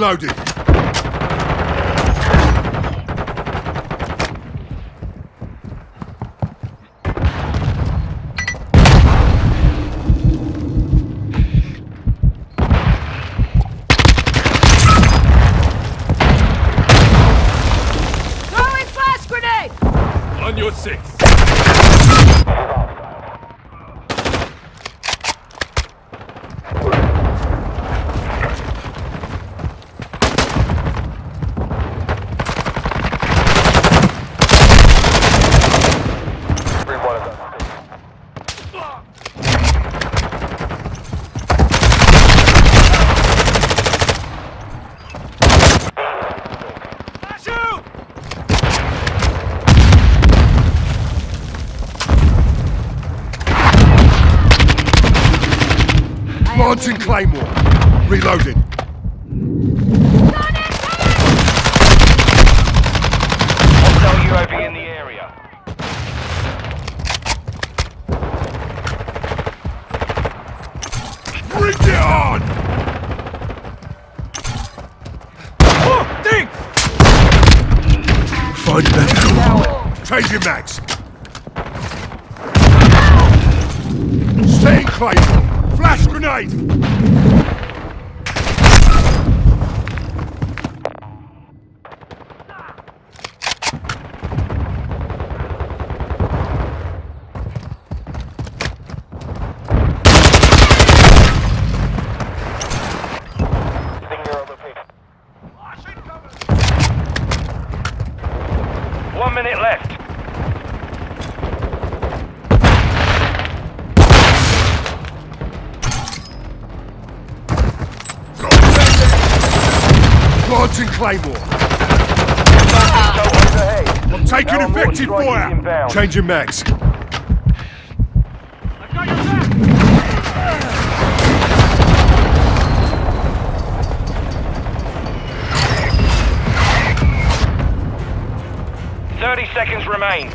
Reloaded. Launching Claymore. Reloading. Claymore. I'm taking no effective fire. Change your max. Thirty seconds remain.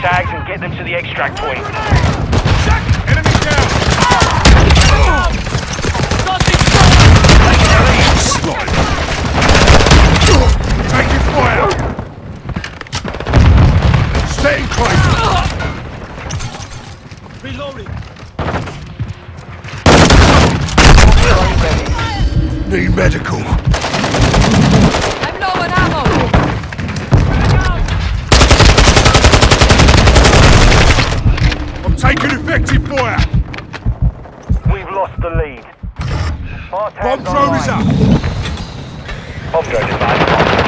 tags and get them to the extract point. lost the lead. Bomb drone is up. Bomb drone is up.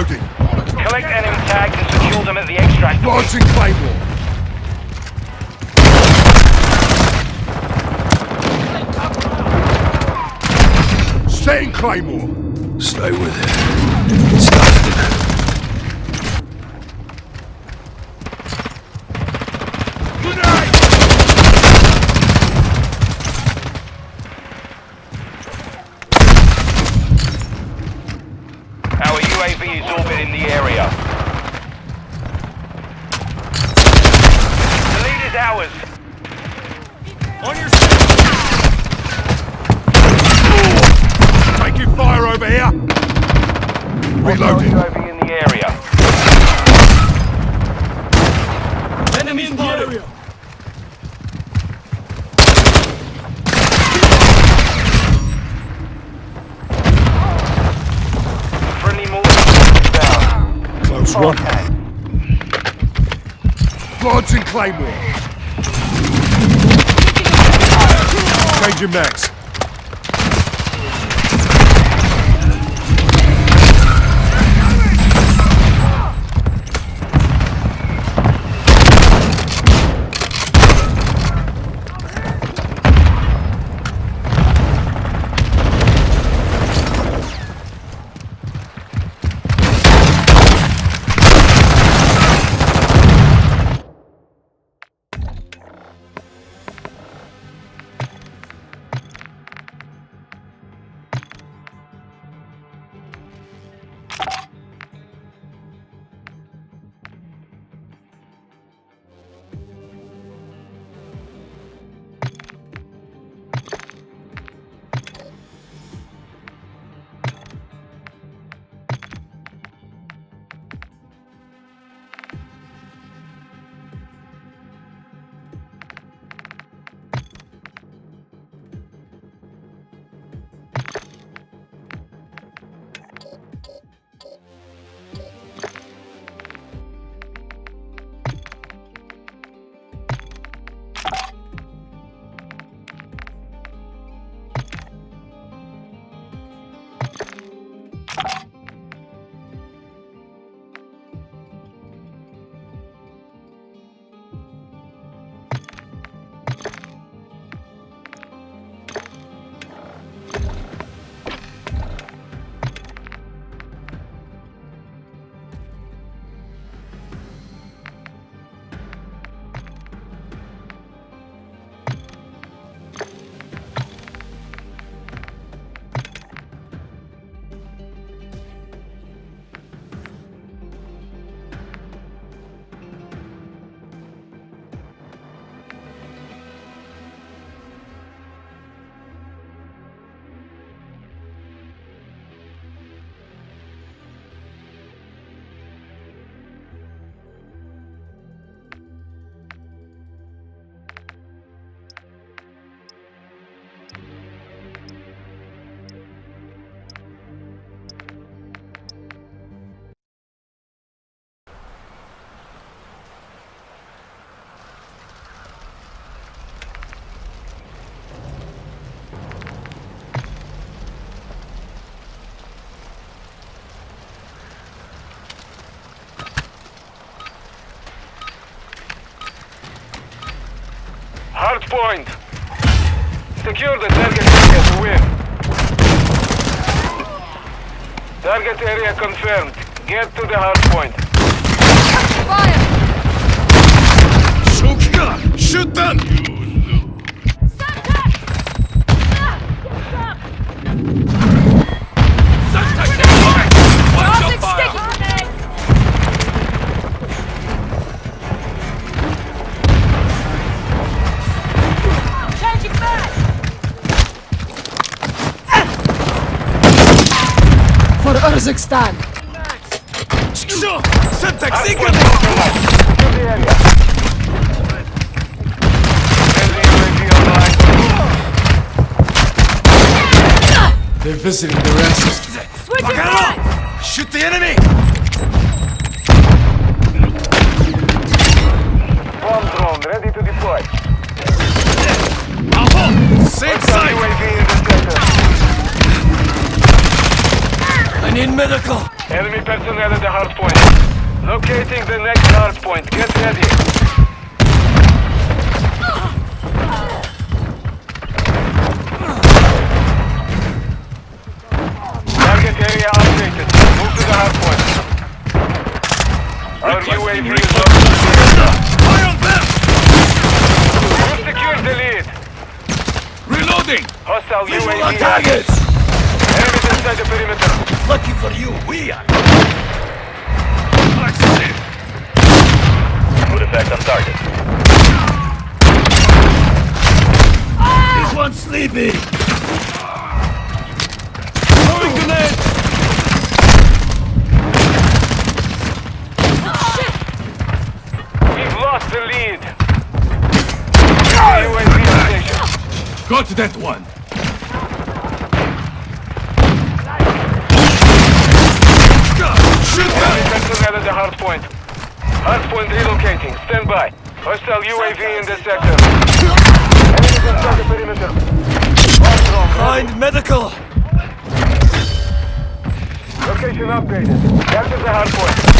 Reloading. Collect enemy tags and secure them at the extract. Launching Claymore. Staying Claymore. Stay with it. Hard point. Secure the target area to win. Target area confirmed. Get to the hard point. Fire! Shoot! Shoot them! Area. Friendly UAV online. They're visiting their ancestors. Switching Fuck! Shoot the enemy! Medical! Enemy personnel at the hard point. Locating the next hard point. Get ready. Target area updated. Move to the hard point. Our UAV is on. Fire on them! Who secured the lead? Reloading! Hostile Visual UAV on targets! Inside the perimeter. Lucky for you, we are. Good effect on target. Ah! This one's sleepy. Throwing oh. We've lost the lead. Oh. Got that one. Relocating. Stand by. Hostile UAV in the sector. Find medical! Location updated. Capture the hardpoint.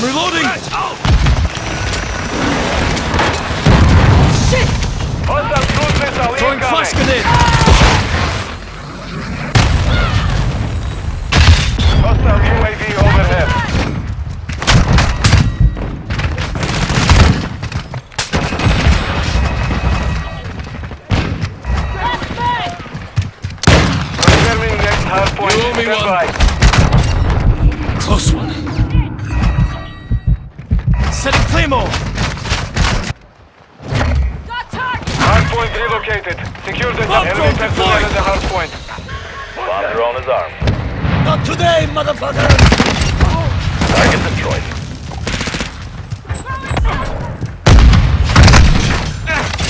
I'm reloading! Oh. Bomb drone deployed! At the hard point. Bomb drone is armed. Not today, motherfucker! Target destroyed.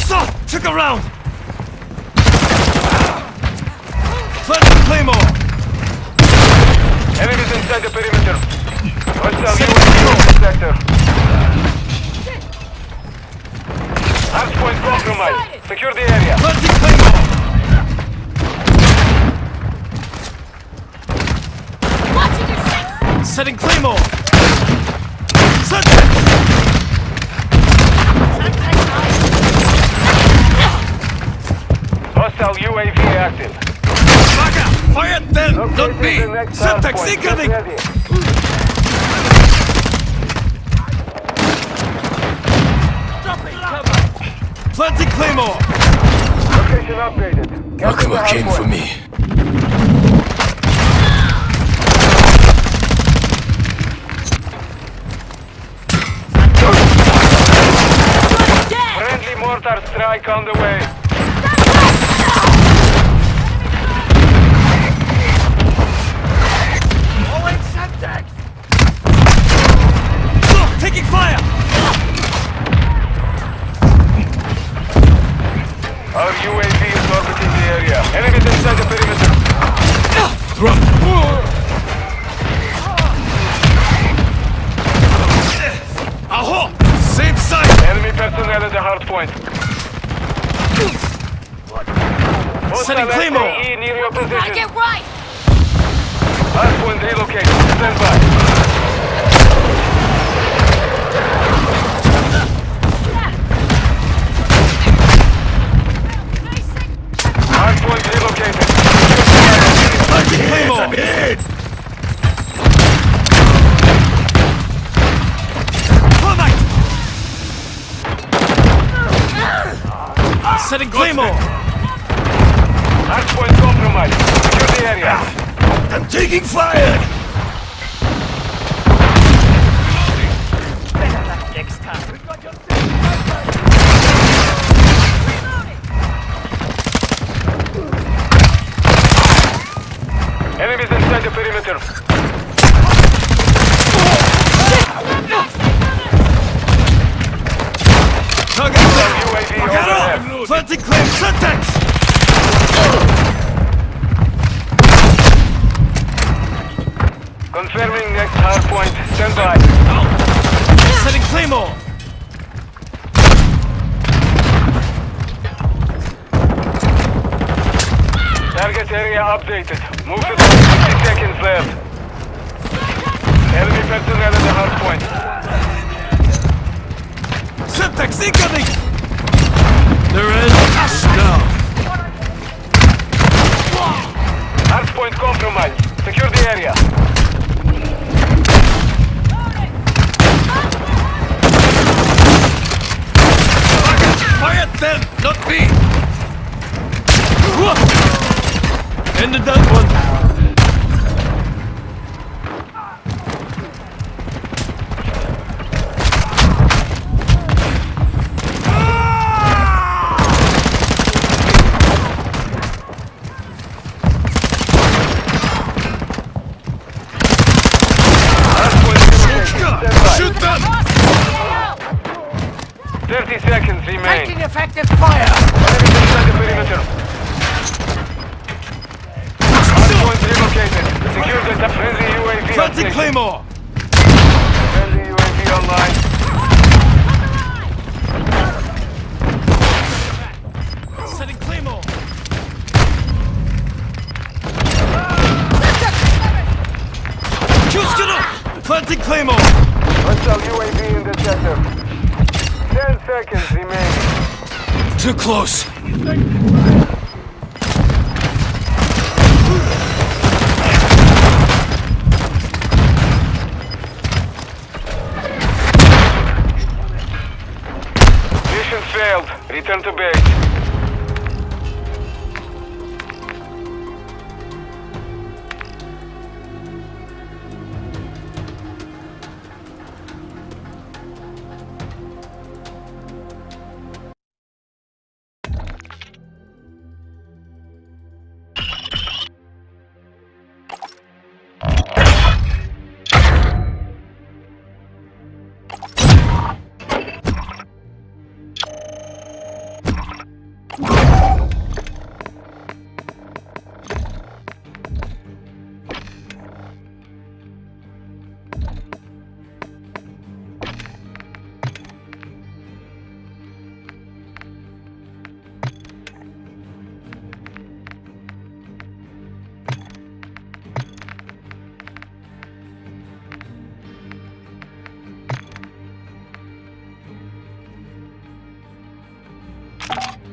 Soft! Took a round! Planting Claymore! Enemies inside the perimeter. Hostile UAV sector. Hardpoint compromised. Secure the area. Planting Claymore! Setting Claymore! Sunset! Hostile UAV active. Baka! Fire at them, Located not me! Syntax incoming! Planting Claymore! Location updated. Akuma came for me. Strike on the way. taking fire! Making. Taking effective fire. Enemy perimeter. Relocated. Planting Claymore. close. you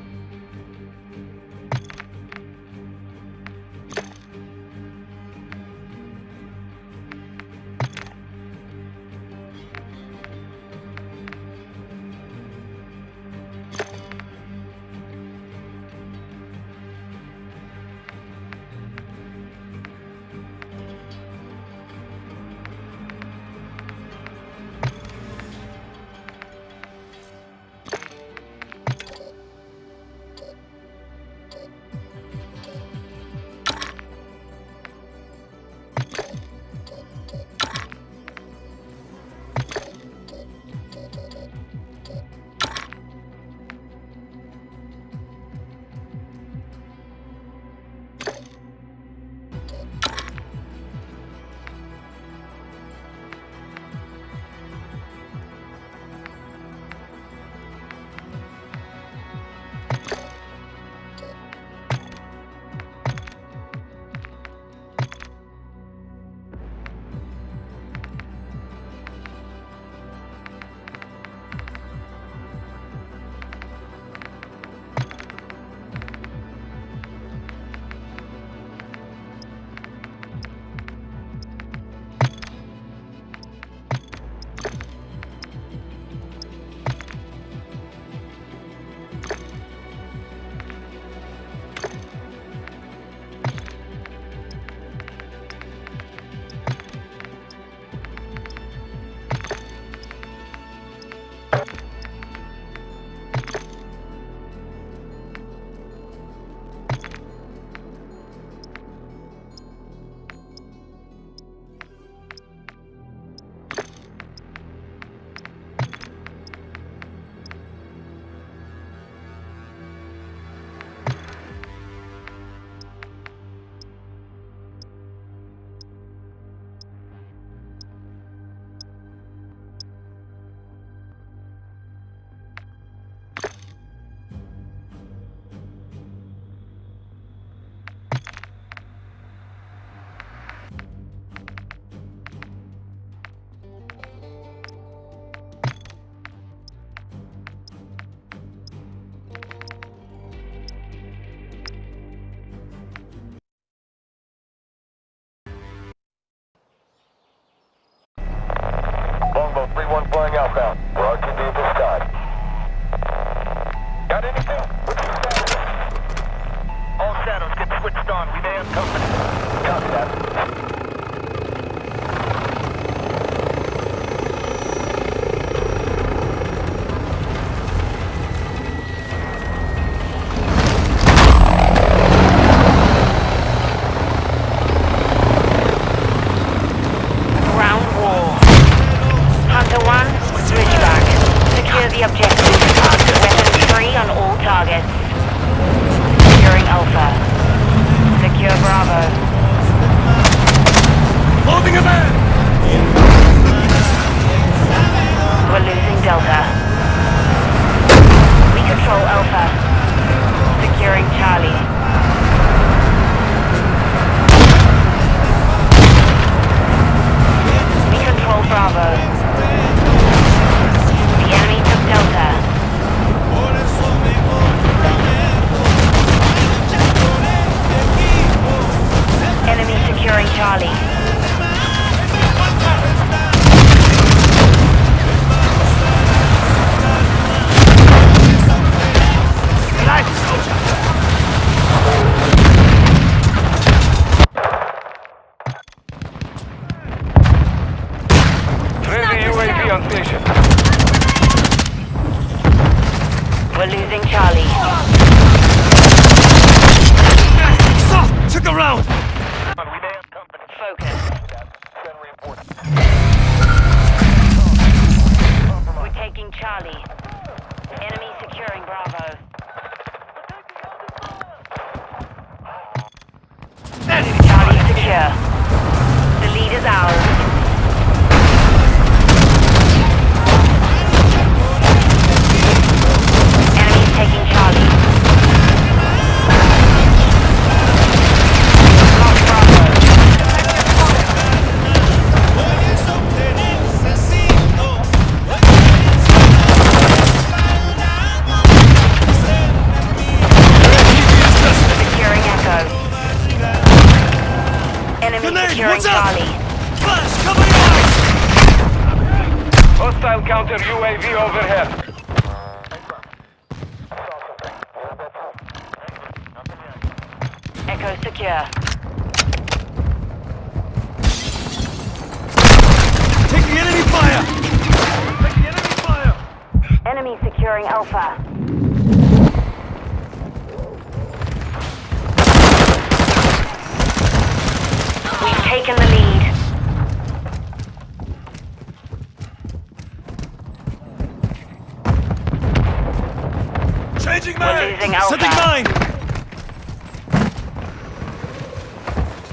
losing Alpha. Setting mine!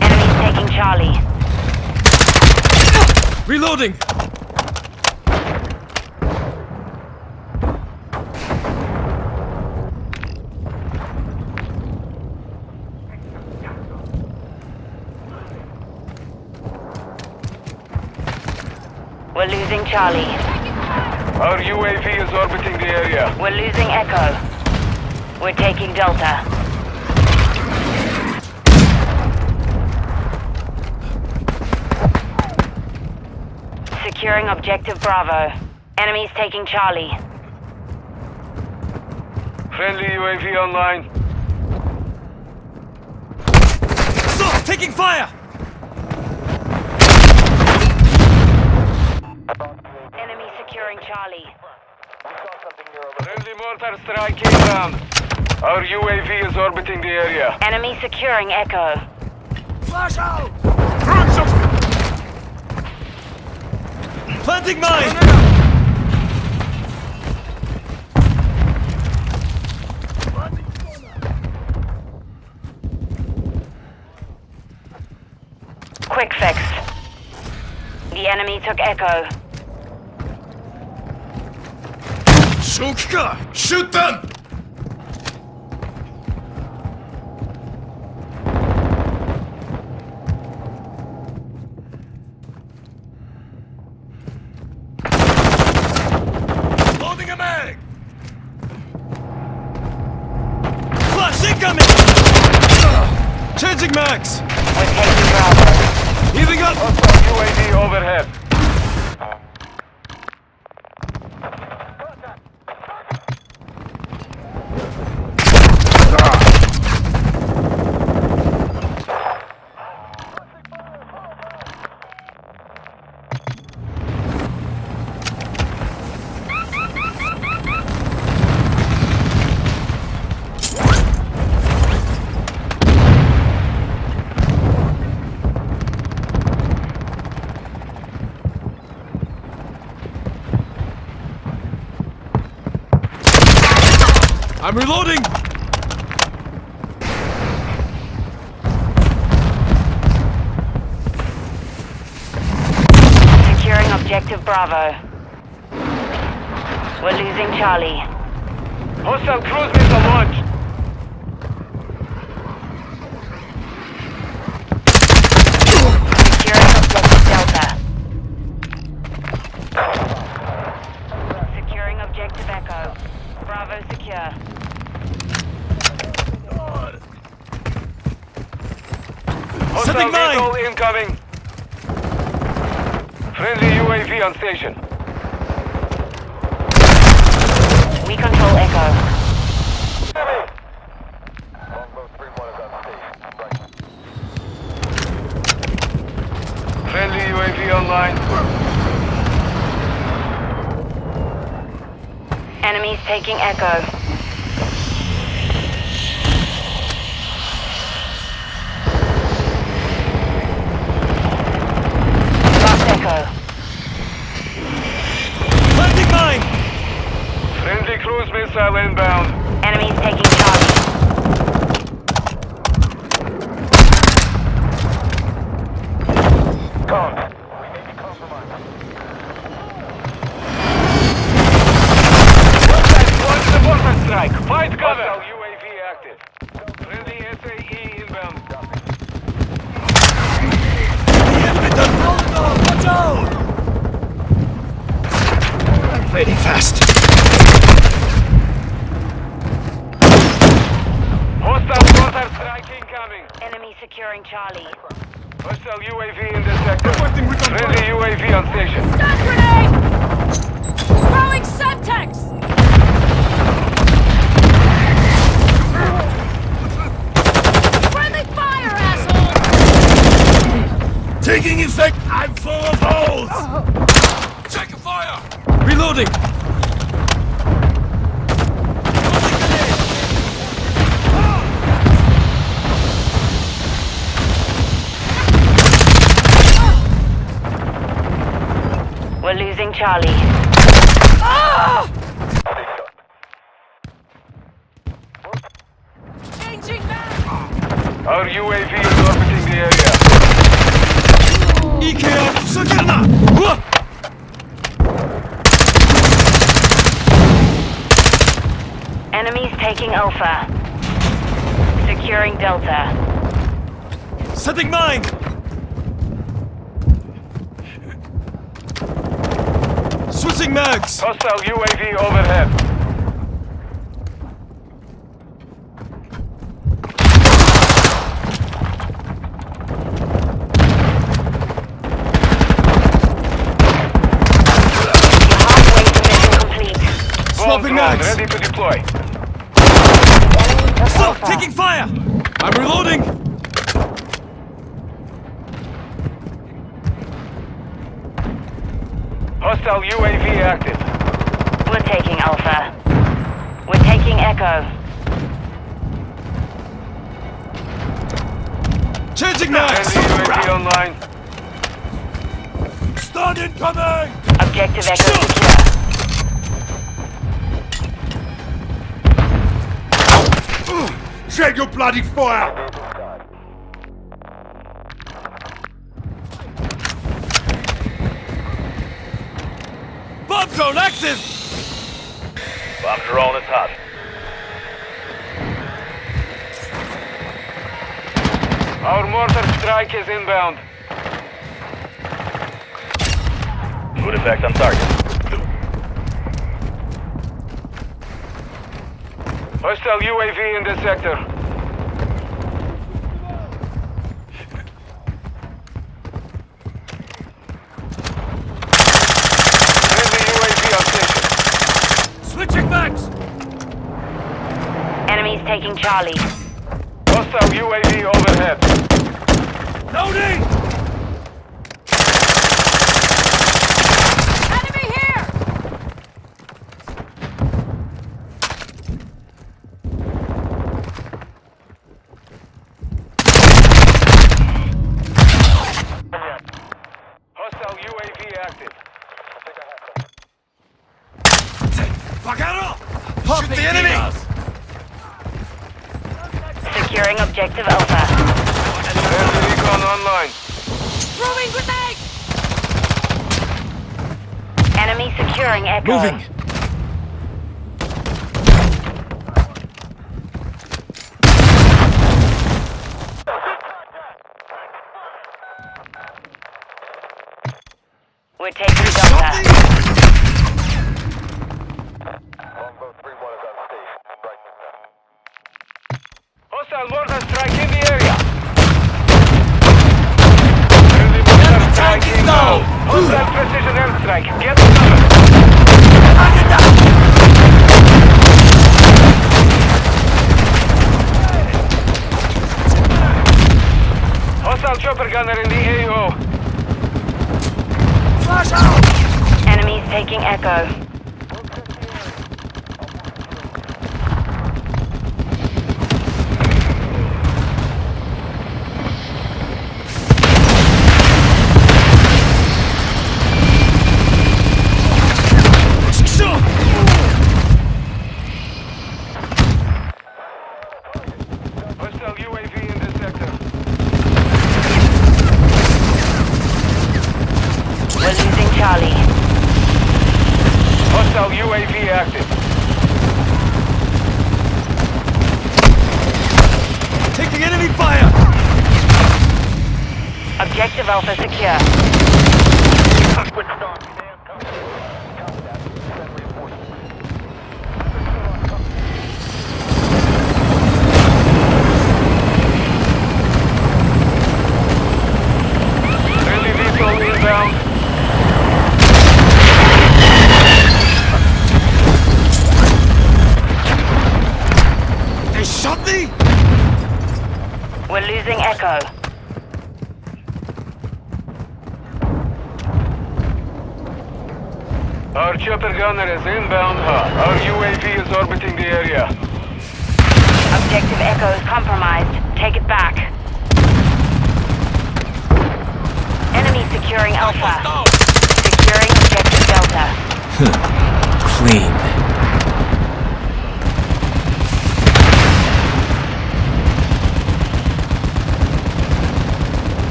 Enemies taking Charlie. Reloading! We're losing Charlie. Our UAV is orbiting the area. We're losing Echo. We're taking Delta. Securing objective Bravo. Enemies taking Charlie. Friendly UAV online. Assault! Taking fire! Enemy securing Charlie. Friendly mortar strike inbound. Our UAV is orbiting the area. Enemy securing Echo. Flash out! Planting mine! Quick fix. The enemy took Echo. Shulka! Shoot them! Incoming! Changing max! We're taking Bravo. Heaving up! Hostile UAV overhead. I'm reloading! Securing objective Bravo. We're Charlie. Changing back! Our UAV is orbiting the area. EKR Sakirna! Enemies taking Alpha. Securing Delta. Setting mine! Switching mags! Hostile UAV overhead. Halfway to mission complete. Bomb Swapping mags! ready to deploy. Stop! Taking fire! I'm reloading! Hostile UAV active. We're taking Alpha. We're taking Echo. Changing mags! Friendly UAV online. Stun incoming! Objective Echo secure. Check your bloody fire! Drone is hot. Our mortar strike is inbound. Good effect on target. Hostile UAV in this sector. Friendly UAV on station. Switching mags! Enemies taking Charlie. Hostile UAV overhead. Loading! Enemy here! Hostile UAV active. Bagaro! Shoot the enemy! Securing Objective Alpha. Friendly recon online. Throwing grenade! Enemy securing Echo. Moving!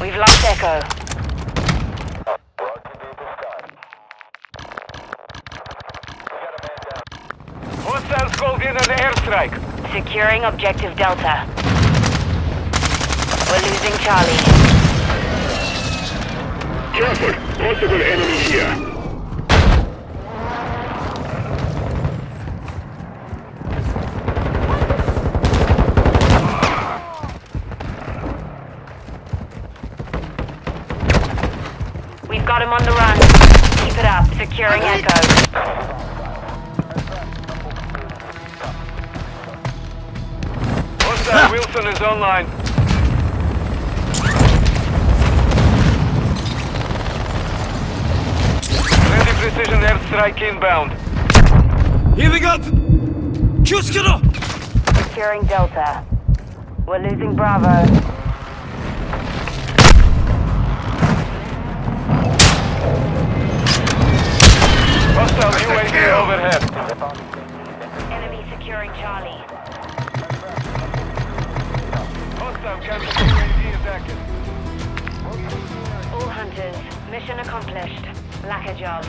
We've lost Echo. Hostiles called in an airstrike. Securing Objective Delta. We're losing Charlie. Careful! Possible enemy here. Securing Echo. Hostile ah. Wheelson is online. Ready precision airstrike inbound. Here we go. Kyuskiro. Securing Delta. We're losing Bravo. UAV overhead. Enemy securing Charlie. Hostile counter UAV is active. All hunters. Mission accomplished. Lack a job.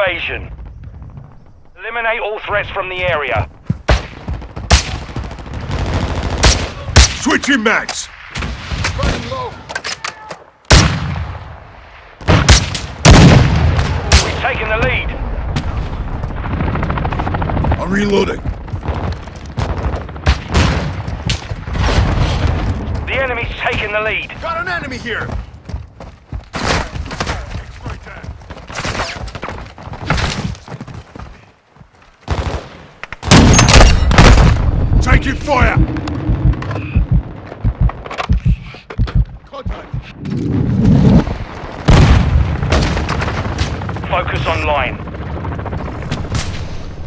Invasion. Eliminate all threats from the area. Switching mags! We've taken the lead. I'm reloading. The enemy's taken the lead. Got an enemy here! Taking fire! Contact! Focus on line.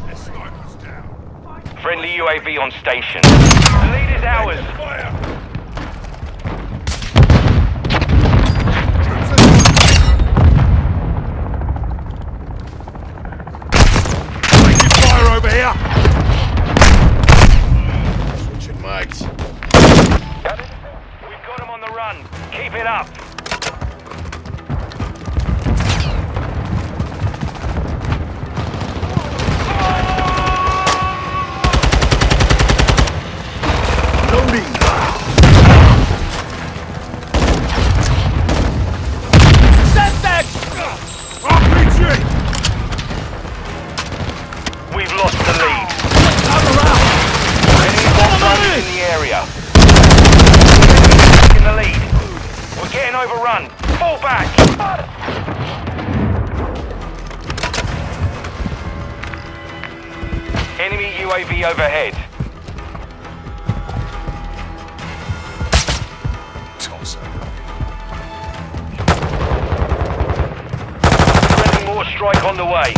Their sniper's down. Friendly UAV on station. UAV overhead. Toss Friendly mortar strike on the way.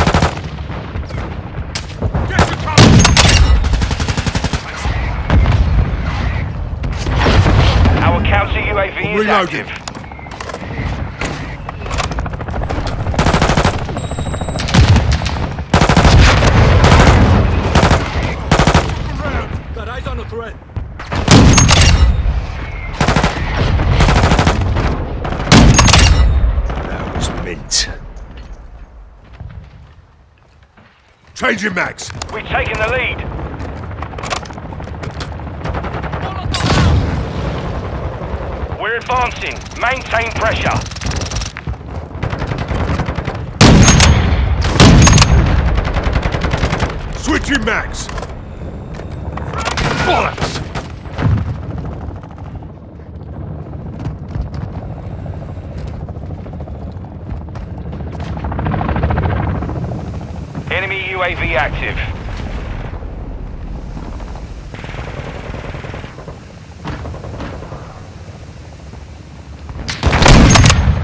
Get your! Our counter UAV is Reloading. active. Got eyes on the threat. That was mint. Changing mags. We've taken the lead. We're advancing. Maintain pressure. Switching mags. Bollocks! Enemy UAV active.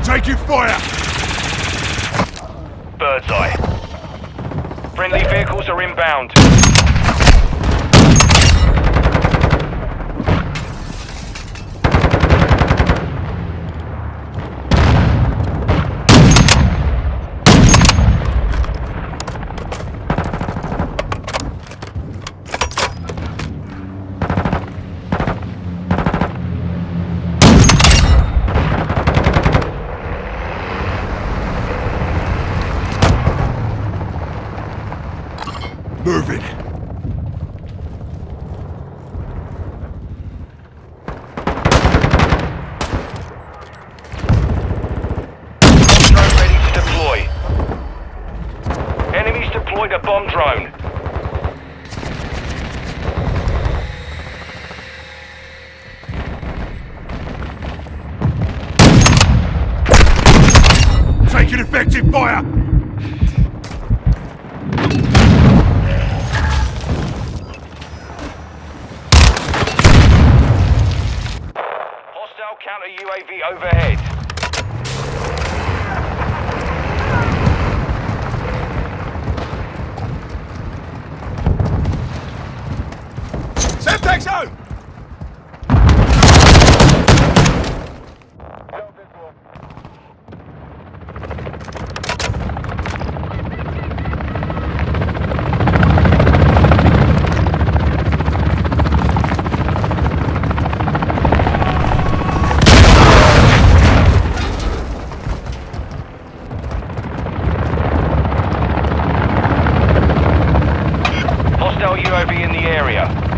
Taking fire! Birdseye. Friendly vehicles are inbound. Moving. Drone ready to deploy. Enemies deployed a bomb drone. Taking effective fire! UAV in the area.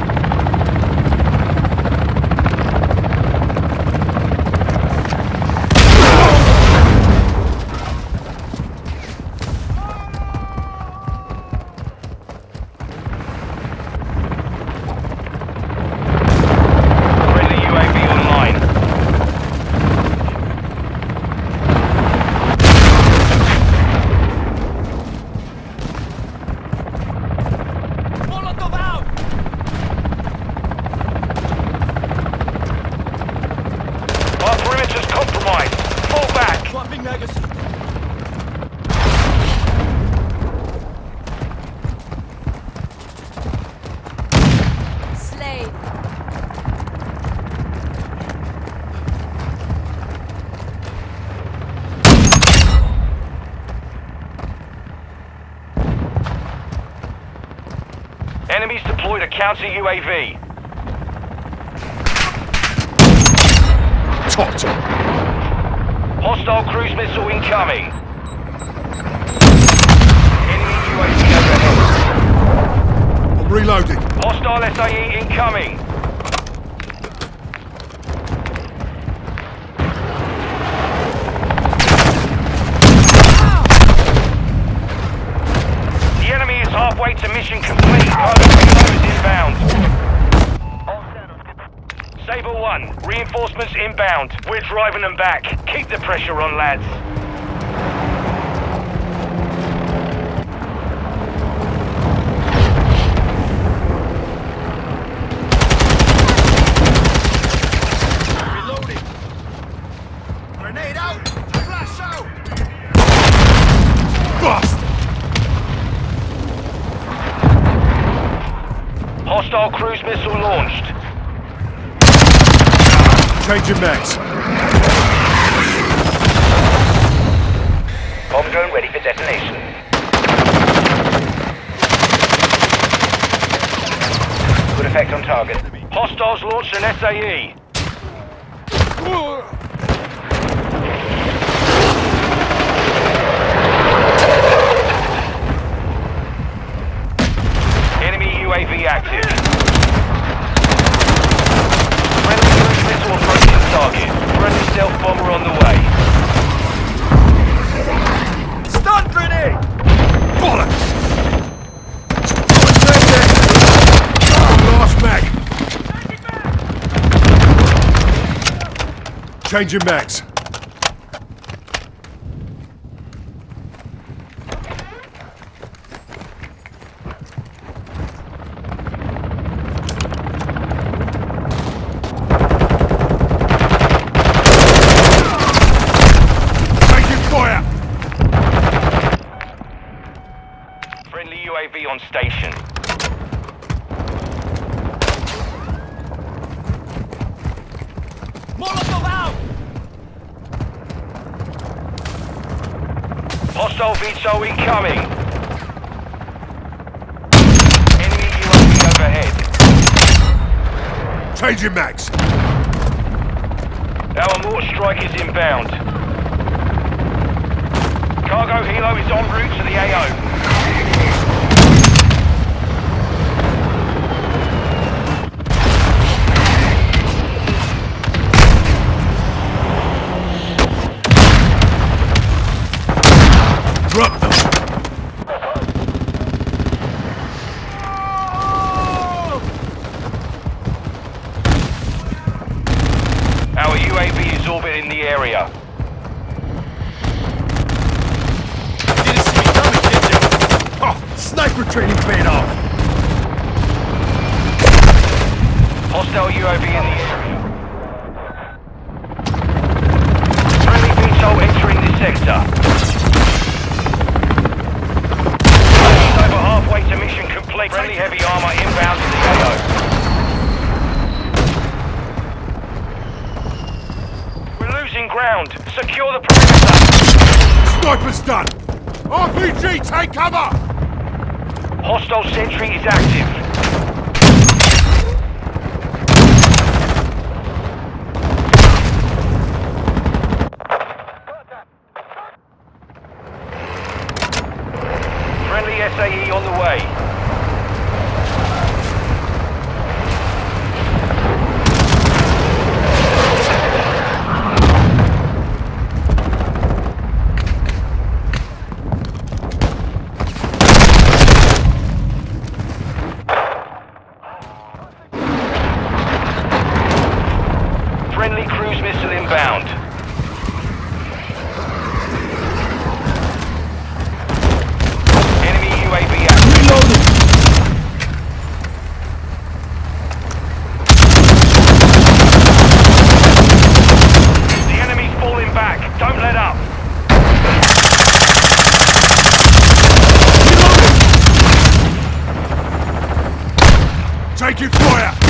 Counter UAV. Topped. Hostile cruise missile incoming. Enemy UAV overhead. I'm reloading. Hostile SAE incoming. driving them back. Keep the pressure on, lads. Hostile cruise missile launched. Change your mags. Bomb drone ready for detonation. Good effect on target. Hostiles launched an SAE. Change your mags. Changing Max. Our mortar strike is inbound. Cargo helo is en route to the AO. Taking fire!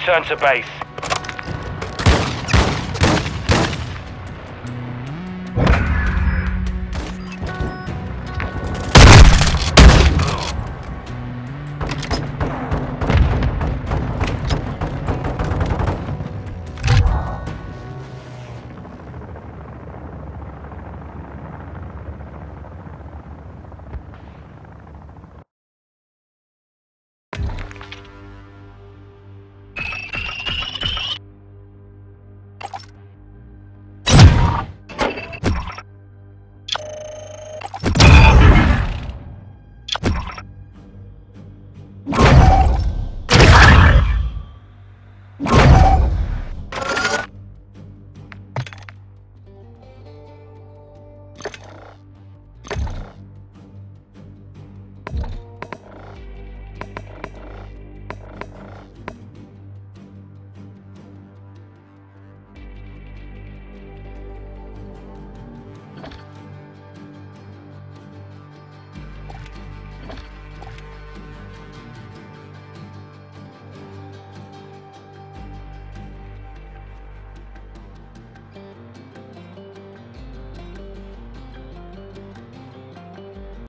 Return to base.